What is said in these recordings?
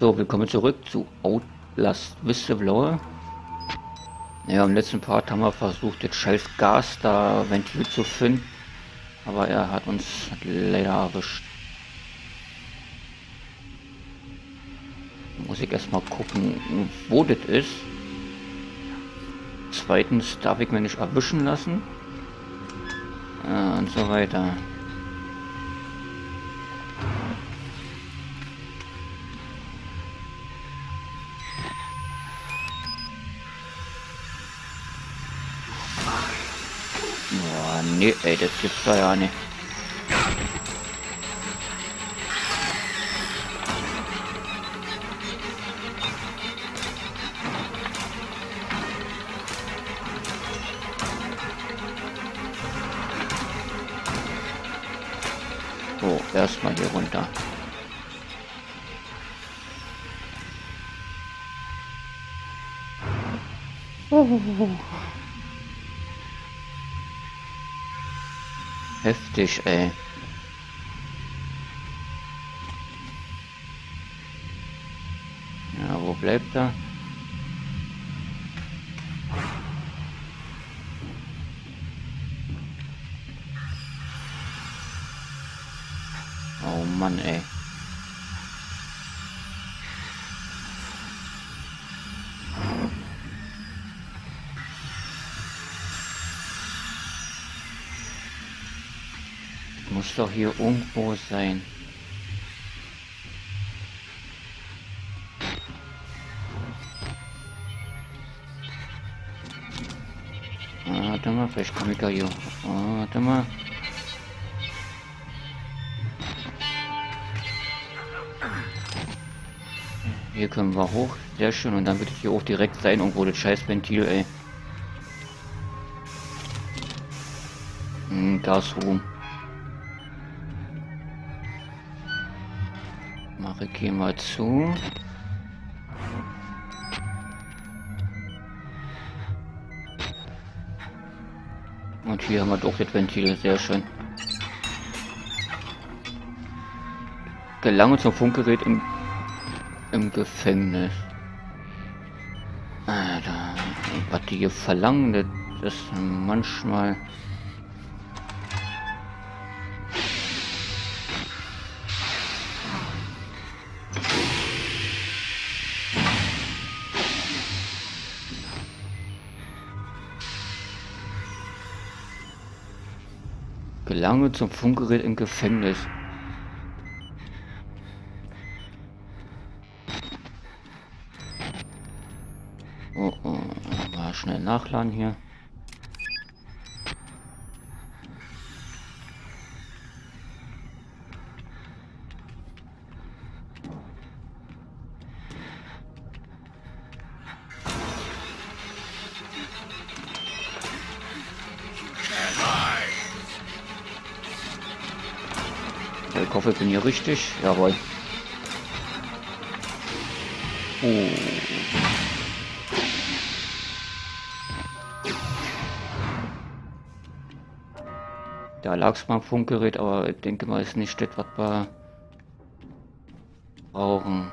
So, willkommen zurück zu Outlast Whistleblower. Ja, im letzten Part haben wir versucht, jetzt scheiß Gas da Ventil zu finden. Aber er hat uns leider erwischt. Muss ich erstmal gucken, wo das ist. Zweitens darf ich mir nicht erwischen lassen. und so weiter. Nee, ey, das gibt's da ja nicht. So, erstmal hier runter. Oh. Heftig, ey. Ja, wo bleibt er? Oh Mann, ey. Muss doch hier irgendwo sein. Ah, warte mal, vielleicht komme ich da hier. Ah, warte mal. Hier können wir hoch. Sehr schön. Und dann wird es hier auch direkt sein, irgendwo das Scheißventil, ey. Hm, Gasruhm. Ich mal zu. Und hier haben wir doch das Ventil, sehr schön. Gelange zum Funkgerät im, im Gefängnis. Alter, was die hier verlangen, das ist manchmal... Gelange zum Funkgerät im Gefängnis. Oh, oh, mal schnell nachladen hier. Hoffe, ich bin hier richtig. Jawohl. Oh. Da lag es beim Funkgerät, aber ich denke mal, ist nicht das, was wir brauchen.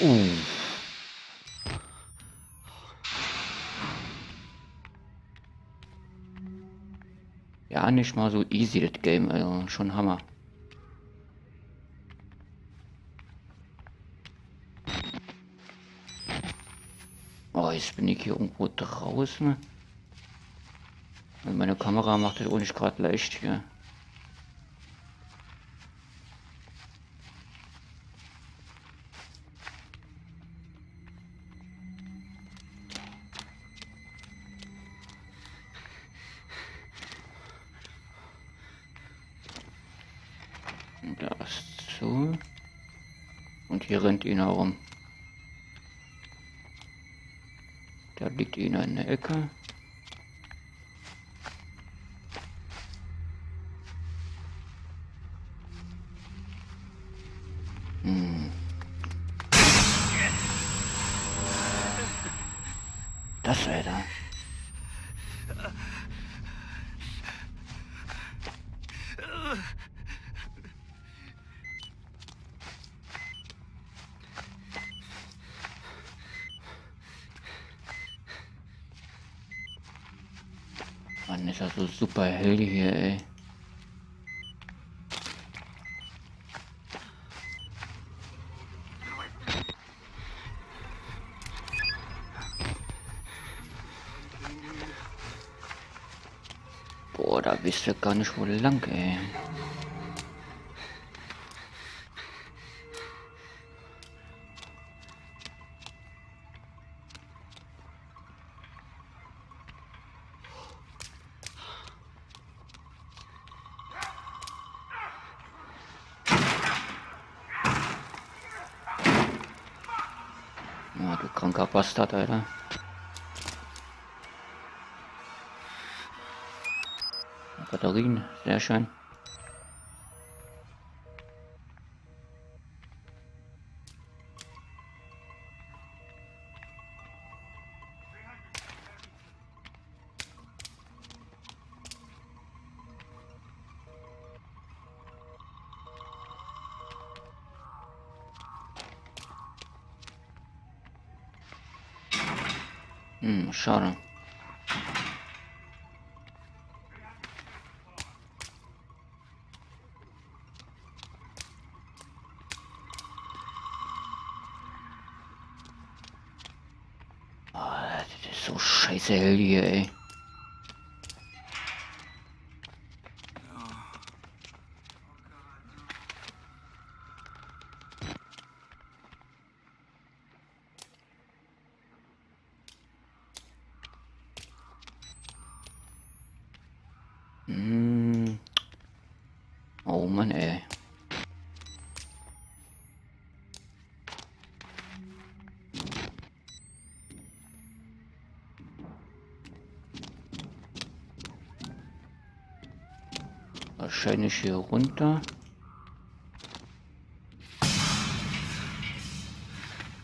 Uh. Nicht mal so easy, das Game, also schon Hammer. Oh, jetzt bin ich hier irgendwo draußen. Und meine Kamera macht das auch nicht gerade leicht hier. Da ist zu. Und hier rennt ihn herum. Da liegt ihn in der Ecke. Mann, ist ja so super hell hier, ey. Boah, da wisst ihr gar nicht, wo lang, ey. Bastard, Alter. Batterien, sehr schön. Hm, schade. Oh, das ist so scheiße hell hier, ey. Wahrscheinlich hier runter.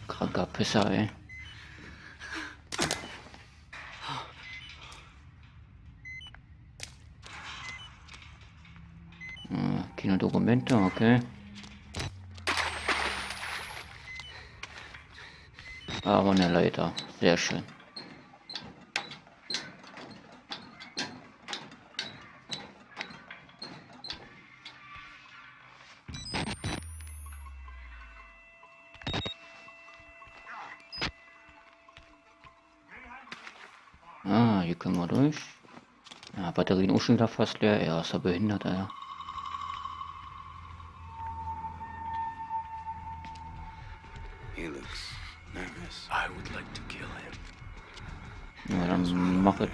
Kranker Pisser, ey. Ah, Kinodokumente, okay. Aber eine Leiter, sehr schön. können wir durch. Ja, Batterien auch schon wieder fast leer. Er ist ja behindert, Alter. Dann mach es.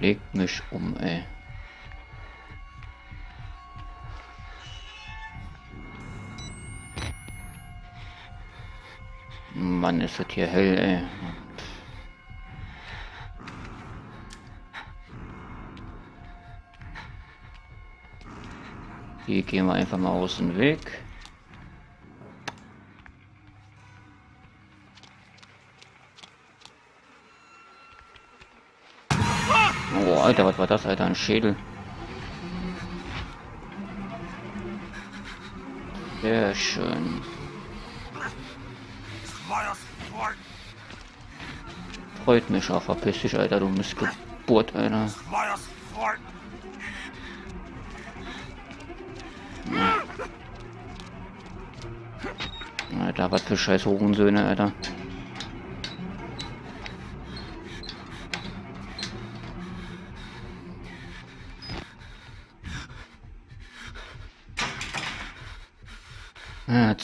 Leg mich um, ey. Mann, ist das hier hell, ey. Hier gehen wir einfach mal aus dem Weg. Oh, Alter, was war das, Alter? Ein Schädel. Sehr schön. Freut mich auch, verpiss dich, Alter, du Missgeburt, Alter. Alter, was für scheiß Hurensöhne, Alter.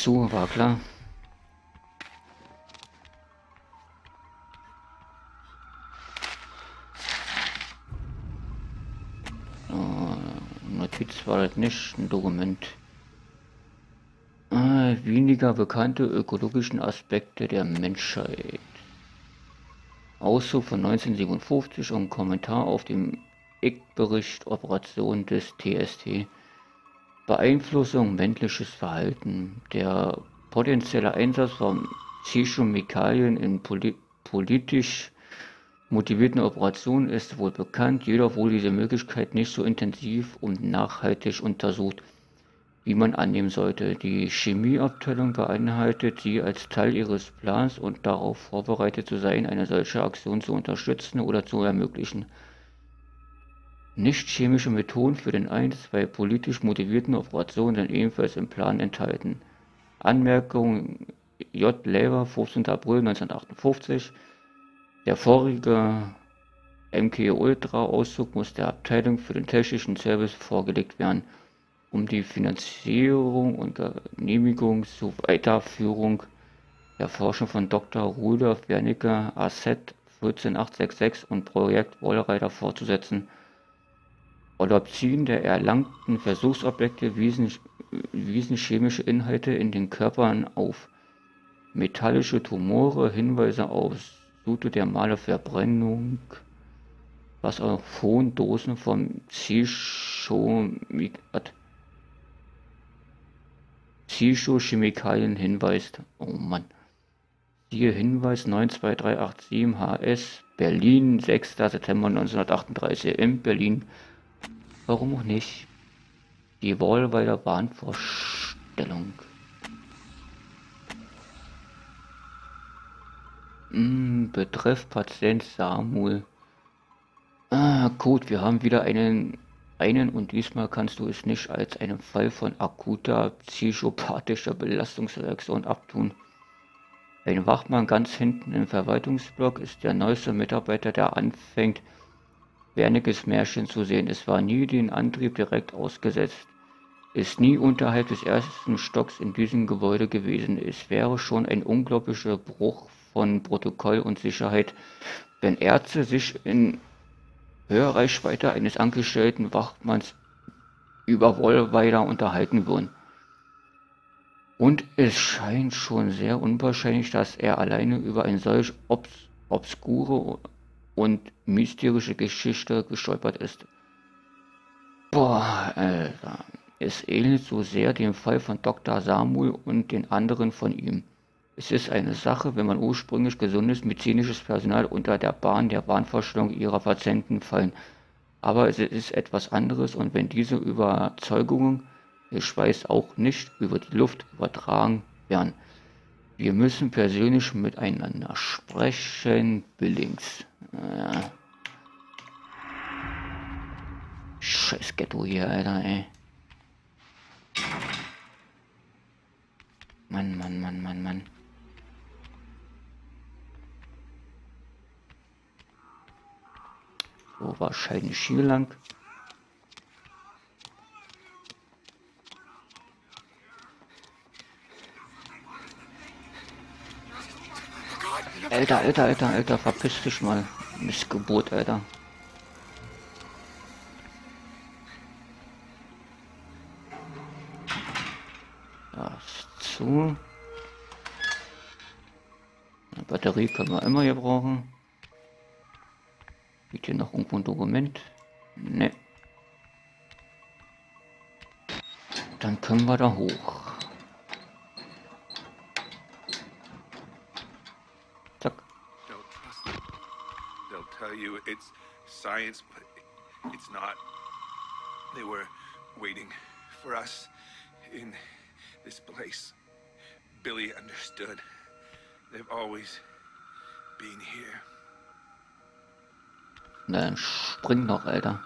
Zu, war klar. war das nicht ein Dokument. Äh, weniger bekannte ökologischen Aspekte der Menschheit. Auszug von 1957 und Kommentar auf dem IC-Bericht Operation des TST. Beeinflussung menschliches Verhalten. Der potenzielle Einsatz von Psychomekalien in poli politisch motivierten Operationen ist wohl bekannt, jedoch wurde diese Möglichkeit nicht so intensiv und nachhaltig untersucht, wie man annehmen sollte. Die Chemieabteilung beeinhaltet sie als Teil ihres Plans und darauf vorbereitet zu sein, eine solche Aktion zu unterstützen oder zu ermöglichen. Nicht chemische Methoden für den Einsatz bei politisch motivierten Operationen sind ebenfalls im Plan enthalten. Anmerkung J. Lever, 15. April 1958. Der vorige MK Ultra Auszug muss der Abteilung für den technischen Service vorgelegt werden, um die Finanzierung und Genehmigung zur Weiterführung der Forschung von Dr. Rudolf Wernicke AZ 14866 und Projekt Wallrider fortzusetzen. Autopsien der erlangten Versuchsobjekte wiesen, wiesen chemische Inhalte in den Körpern auf. Metallische Tumore, Hinweise auf Sutodermale Verbrennung, was auf hohen Dosen von Psychochemikalien hinweist. Oh Mann. Siehe Hinweis 92387 HS Berlin, 6. September 1938 in Berlin. Warum auch nicht? Die Wallweiler Bahnvorstellung. Hm, betreff Patient Samuel. Ah, gut, wir haben wieder einen, einen und diesmal kannst du es nicht als einen Fall von akuter psychopathischer Belastungsreaktion abtun. Ein Wachmann ganz hinten im Verwaltungsblock ist der neueste Mitarbeiter, der anfängt, Werniges Märchen zu sehen. Es war nie den Antrieb direkt ausgesetzt. Ist nie unterhalb des ersten Stocks in diesem Gebäude gewesen. Es wäre schon ein unglaublicher Bruch von Protokoll und Sicherheit, wenn Ärzte sich in Hörreichweite eines angestellten Wachmanns über Wollweiler unterhalten würden. Und es scheint schon sehr unwahrscheinlich, dass er alleine über eine solch obs obskure und mystische Geschichte gestolpert ist. Boah, Alter. Es ähnelt so sehr dem Fall von Dr. Samuel und den anderen von ihm. Es ist eine Sache, wenn man ursprünglich gesundes medizinisches Personal unter der Bahn der Wahnvorstellung ihrer Patienten fallen. Aber es ist etwas anderes und wenn diese Überzeugungen, ich weiß auch nicht, über die Luft übertragen werden. Wir müssen persönlich miteinander sprechen, Billings. Ja. Scheiß Ghetto hier, Alter, ey. Mann, Mann, Mann, Mann, Mann. So, wahrscheinlich hier lang. Alter, Alter, Alter, Alter, verpiss dich mal. Missgeburt, Alter. Das zu. Eine Batterie können wir immer hier brauchen. Liegt hier noch irgendwo ein Dokument? Ne. Dann können wir da hoch. It's science, but it's not. They were waiting for us in this place. Billy understood. They've always been here. Na, dann spring noch, Alter.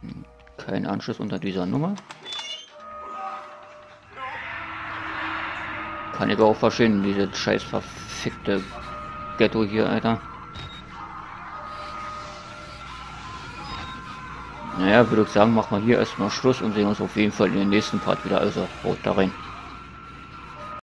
Hm, kein Anschluss unter dieser Nummer. Kann ich auch verstehen, diese scheiß verfickte Ghetto hier, Alter. Naja, würde ich sagen, machen wir hier erstmal Schluss und sehen uns auf jeden Fall in den nächsten Part wieder. Also, haut da rein.